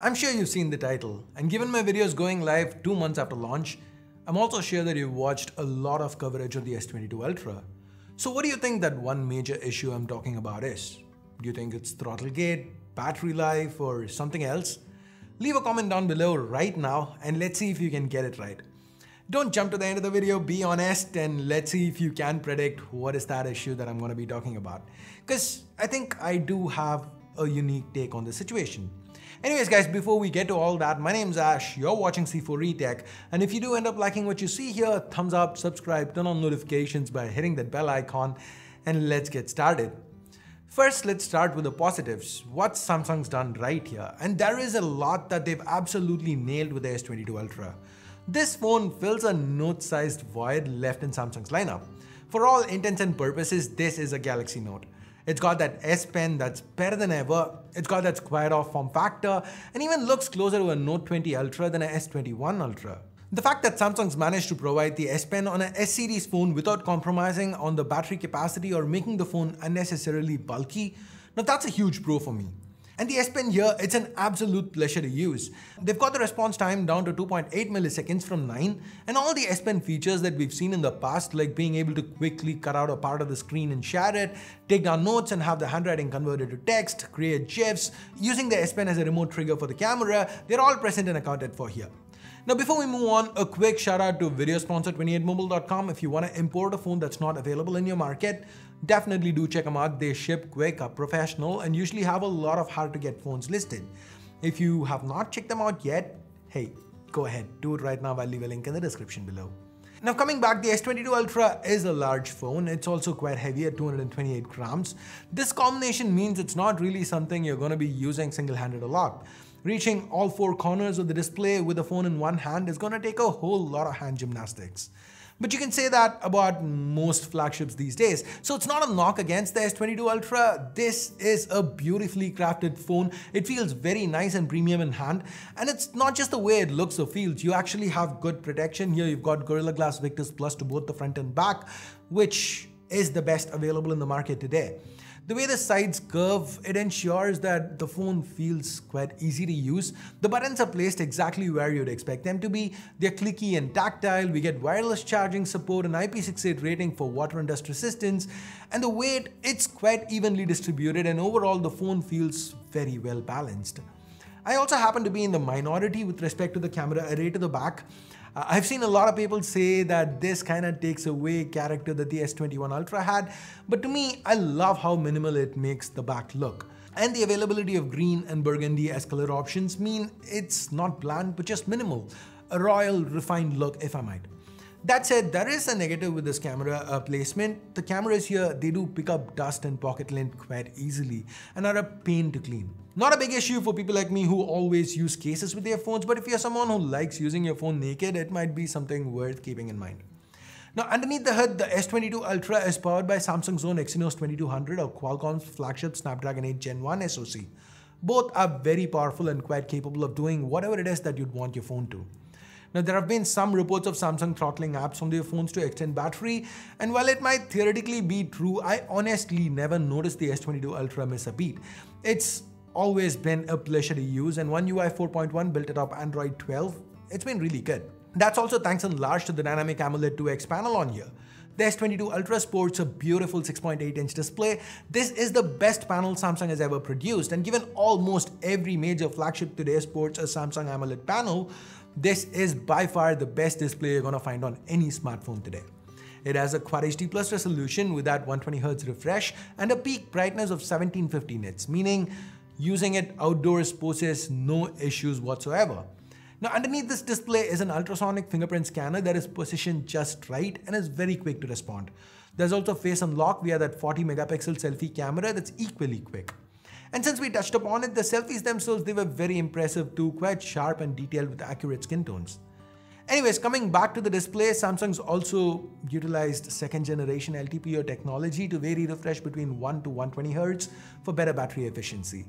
I'm sure you've seen the title, and given my videos going live two months after launch, I'm also sure that you've watched a lot of coverage of the S22 Ultra. So what do you think that one major issue I'm talking about is? Do you think it's throttle gate, battery life, or something else? Leave a comment down below right now and let's see if you can get it right. Don't jump to the end of the video, be honest, and let's see if you can predict what is that issue that I'm going to be talking about. Because I think I do have a unique take on the situation. Anyways guys, before we get to all that, my name's Ash, you're watching C4ETech, and if you do end up liking what you see here, thumbs up, subscribe, turn on notifications by hitting that bell icon, and let's get started. First, let's start with the positives. What Samsung's done right here, and there is a lot that they've absolutely nailed with the S22 Ultra. This phone fills a note-sized void left in Samsung's lineup. For all intents and purposes, this is a Galaxy Note. It's got that S Pen that's better than ever. It's got that squared off form factor and even looks closer to a Note 20 Ultra than a S21 Ultra. The fact that Samsung's managed to provide the S Pen on a S series phone without compromising on the battery capacity or making the phone unnecessarily bulky, now that's a huge pro for me. And the S Pen here, it's an absolute pleasure to use. They've got the response time down to 2.8 milliseconds from 9 and all the S Pen features that we've seen in the past like being able to quickly cut out a part of the screen and share it, take down notes and have the handwriting converted to text, create GIFs, using the S Pen as a remote trigger for the camera, they're all present and accounted for here. Now before we move on, a quick shout out to video sponsor 28mobile.com if you want to import a phone that's not available in your market definitely do check them out. They ship quick, are professional, and usually have a lot of hard to get phones listed. If you have not checked them out yet, hey, go ahead, do it right now. I'll leave a link in the description below. Now coming back, the S22 Ultra is a large phone. It's also quite heavy at 228 grams. This combination means it's not really something you're going to be using single-handed a lot. Reaching all four corners of the display with the phone in one hand is going to take a whole lot of hand gymnastics. But you can say that about most flagships these days. So it's not a knock against the S22 Ultra. This is a beautifully crafted phone. It feels very nice and premium in hand. And it's not just the way it looks or feels. You actually have good protection. Here you've got Gorilla Glass Victus Plus to both the front and back, which is the best available in the market today. The way the sides curve, it ensures that the phone feels quite easy to use. The buttons are placed exactly where you'd expect them to be. They're clicky and tactile. We get wireless charging support, an IP68 rating for water and dust resistance. And the weight, it's quite evenly distributed and overall the phone feels very well balanced. I also happen to be in the minority with respect to the camera array to the back. I've seen a lot of people say that this kind of takes away character that the S21 Ultra had, but to me, I love how minimal it makes the back look. And the availability of green and burgundy as color options mean it's not bland, but just minimal. A royal, refined look, if I might. That said, there is a negative with this camera uh, placement. The cameras here, they do pick up dust and pocket lint quite easily and are a pain to clean. Not a big issue for people like me who always use cases with their phones, but if you're someone who likes using your phone naked, it might be something worth keeping in mind. Now underneath the hood, the S22 Ultra is powered by Samsung's own Exynos 2200 or Qualcomm's flagship Snapdragon 8 Gen 1 SoC. Both are very powerful and quite capable of doing whatever it is that you'd want your phone to. Now, there have been some reports of Samsung throttling apps on their phones to extend battery, and while it might theoretically be true, I honestly never noticed the S22 Ultra miss a beat. It's always been a pleasure to use, and One UI 4.1 built it up Android 12. It's been really good. That's also thanks in large to the Dynamic AMOLED 2X panel on here. The S22 Ultra sports a beautiful 6.8 inch display. This is the best panel Samsung has ever produced and given almost every major flagship today sports a Samsung AMOLED panel, this is by far the best display you're gonna find on any smartphone today. It has a Quad HD Plus resolution with that 120Hz refresh and a peak brightness of 1750 nits, meaning using it outdoors poses no issues whatsoever. Now underneath this display is an ultrasonic fingerprint scanner that is positioned just right and is very quick to respond. There's also face unlock via that 40 megapixel selfie camera that's equally quick. And since we touched upon it, the selfies themselves, they were very impressive too, quite sharp and detailed with accurate skin tones. Anyways, coming back to the display, Samsung's also utilized second generation LTPO technology to vary refresh between 1 to 120 Hz for better battery efficiency.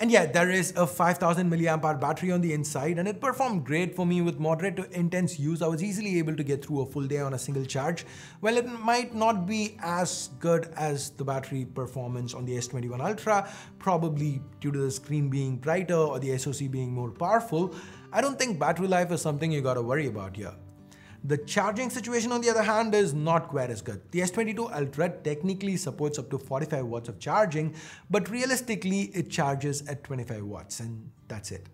And yeah, there is a 5000 milliamp hour battery on the inside and it performed great for me with moderate to intense use. I was easily able to get through a full day on a single charge. Well, it might not be as good as the battery performance on the S21 Ultra, probably due to the screen being brighter or the SoC being more powerful. I don't think battery life is something you gotta worry about here. The charging situation on the other hand is not quite as good. The S22 Ultra technically supports up to 45 watts of charging, but realistically it charges at 25 watts and that's it.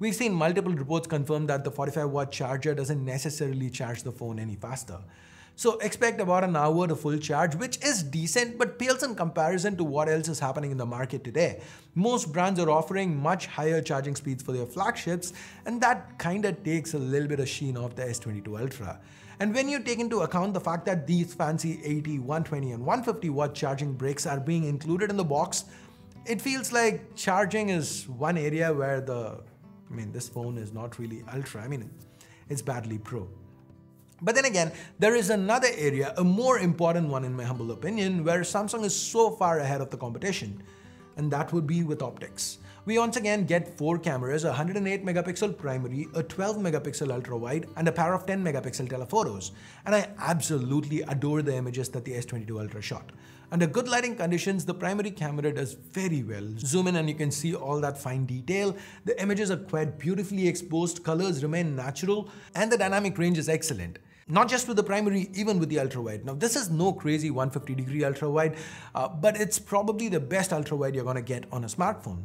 We've seen multiple reports confirm that the 45 watt charger doesn't necessarily charge the phone any faster. So expect about an hour to full charge, which is decent, but pales in comparison to what else is happening in the market today. Most brands are offering much higher charging speeds for their flagships, and that kinda takes a little bit of sheen off the S22 Ultra. And when you take into account the fact that these fancy 80, 120 and 150 watt charging bricks are being included in the box, it feels like charging is one area where the, I mean, this phone is not really ultra. I mean, it's badly pro. But then again, there is another area, a more important one in my humble opinion, where Samsung is so far ahead of the competition, and that would be with optics. We once again get four cameras, a 108 megapixel primary, a 12 megapixel ultra wide, and a pair of 10 megapixel telephotos. And I absolutely adore the images that the S22 Ultra shot. Under good lighting conditions, the primary camera does very well. Zoom in and you can see all that fine detail. The images are quite beautifully exposed, colors remain natural, and the dynamic range is excellent not just with the primary, even with the ultra wide. Now, this is no crazy 150 degree ultra wide, uh, but it's probably the best ultra wide you're gonna get on a smartphone.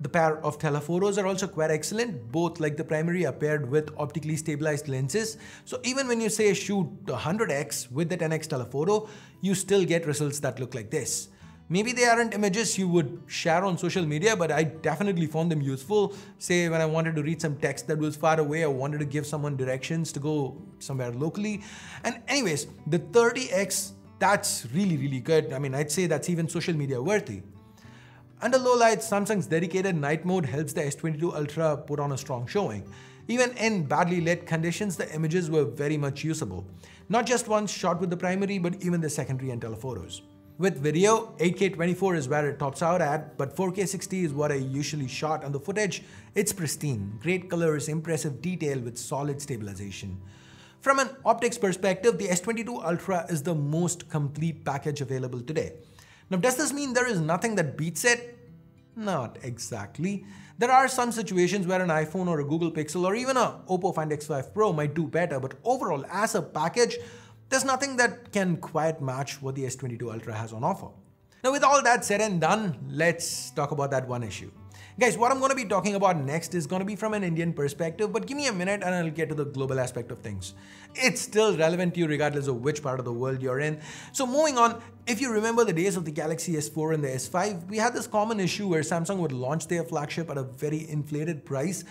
The pair of telephotos are also quite excellent. Both, like the primary, are paired with optically stabilized lenses. So even when you say shoot 100x with the 10x telephoto, you still get results that look like this. Maybe they aren't images you would share on social media, but I definitely found them useful. Say when I wanted to read some text that was far away, I wanted to give someone directions to go somewhere locally. And anyways, the 30x, that's really, really good. I mean, I'd say that's even social media worthy. Under low light, Samsung's dedicated night mode helps the S22 Ultra put on a strong showing. Even in badly lit conditions, the images were very much usable. Not just ones shot with the primary, but even the secondary and telephotos. With video, 8K 24 is where it tops out at, but 4K 60 is what I usually shot on the footage. It's pristine, great colors, impressive detail with solid stabilization. From an optics perspective, the S22 Ultra is the most complete package available today. Now, does this mean there is nothing that beats it? Not exactly. There are some situations where an iPhone or a Google Pixel or even a Oppo Find X5 Pro might do better, but overall, as a package, there's nothing that can quite match what the S22 Ultra has on offer. Now with all that said and done, let's talk about that one issue. Guys, what I'm going to be talking about next is going to be from an Indian perspective, but give me a minute and I'll get to the global aspect of things. It's still relevant to you regardless of which part of the world you're in. So moving on, if you remember the days of the Galaxy S4 and the S5, we had this common issue where Samsung would launch their flagship at a very inflated price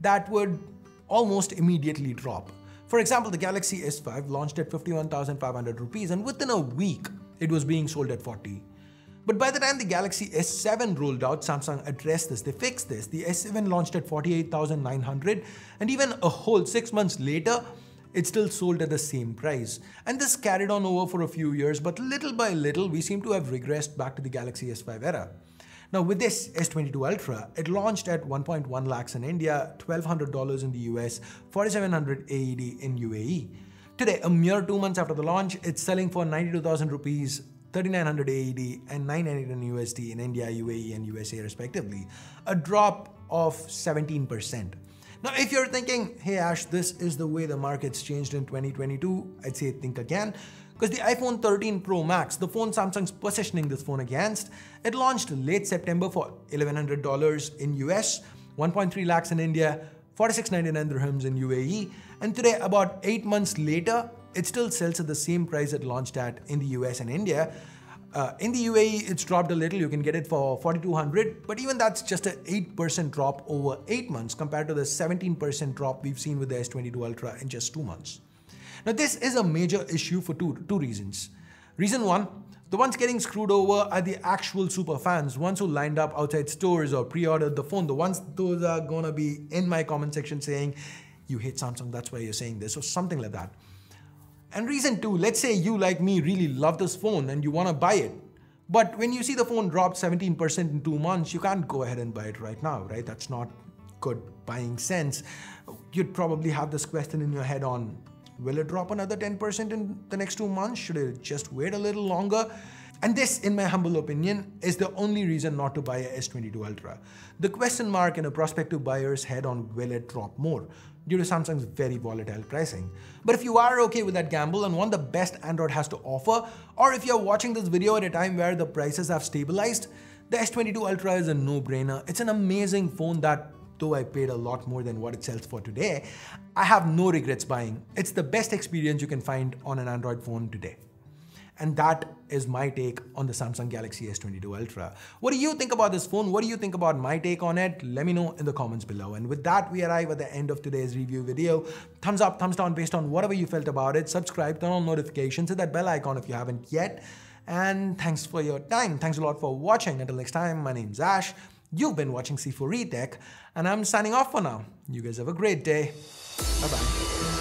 that would almost immediately drop. For example, the Galaxy S5 launched at 51,500 rupees and within a week it was being sold at 40. But by the time the Galaxy S7 rolled out, Samsung addressed this, they fixed this. The S7 launched at 48,900 and even a whole 6 months later, it still sold at the same price. And this carried on over for a few years, but little by little, we seem to have regressed back to the Galaxy S5 era. Now with this S22 Ultra, it launched at 1.1 lakhs in India, $1,200 in the US, 4700 AED in UAE. Today, a mere two months after the launch, it's selling for 92,000 rupees, 3900 AED and 999 USD in India, UAE and USA respectively, a drop of 17%. Now, if you're thinking, hey Ash, this is the way the market's changed in 2022, I'd say think again. Because the iPhone 13 Pro Max, the phone Samsung's positioning this phone against, it launched late September for $1,100 in US, 1.3 lakhs in India, 46.99 dirhams in UAE, and today, about 8 months later, it still sells at the same price it launched at in the US and India. Uh, in the UAE, it's dropped a little. You can get it for 4200 but even that's just an 8% drop over 8 months compared to the 17% drop we've seen with the S22 Ultra in just 2 months. Now this is a major issue for two, two reasons. Reason one, the ones getting screwed over are the actual super fans, ones who lined up outside stores or pre-ordered the phone. The ones those are gonna be in my comment section saying, you hate Samsung, that's why you're saying this, or something like that. And reason two, let's say you like me really love this phone and you wanna buy it. But when you see the phone drop 17% in two months, you can't go ahead and buy it right now, right? That's not good buying sense. You'd probably have this question in your head on will it drop another 10% in the next two months? Should it just wait a little longer? And this, in my humble opinion, is the only reason not to buy a S22 Ultra. The question mark in a prospective buyer's head on will it drop more due to Samsung's very volatile pricing. But if you are okay with that gamble and want the best Android has to offer, or if you're watching this video at a time where the prices have stabilized, the S22 Ultra is a no-brainer. It's an amazing phone that though I paid a lot more than what it sells for today, I have no regrets buying. It's the best experience you can find on an Android phone today. And that is my take on the Samsung Galaxy S22 Ultra. What do you think about this phone? What do you think about my take on it? Let me know in the comments below. And with that, we arrive at the end of today's review video. Thumbs up, thumbs down based on whatever you felt about it. Subscribe, turn on notifications, hit that bell icon if you haven't yet. And thanks for your time. Thanks a lot for watching. Until next time, my name's Ash. You've been watching C4E Tech, and I'm signing off for now. You guys have a great day. Bye-bye.